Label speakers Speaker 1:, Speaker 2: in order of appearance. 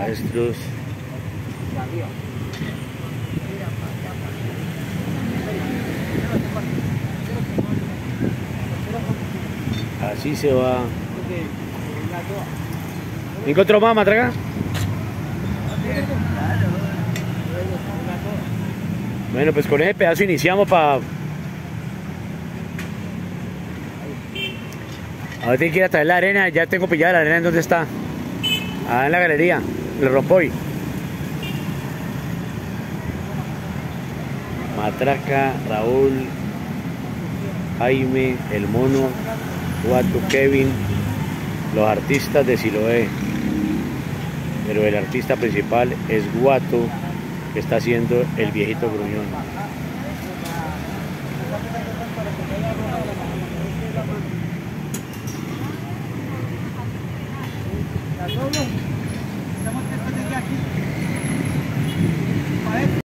Speaker 1: Maestros. Así se va. ¿Encontró más, matraca? Bueno, pues con ese pedazo iniciamos para... Ahora tengo que ir a traer la arena, ya tengo pillada la arena en dónde está. Ah, en la galería, le rompoy. Matraca, Raúl, Jaime, El Mono, Guato, Kevin, los artistas de Siloé. Pero el artista principal es Guato, que está haciendo el viejito gruñón.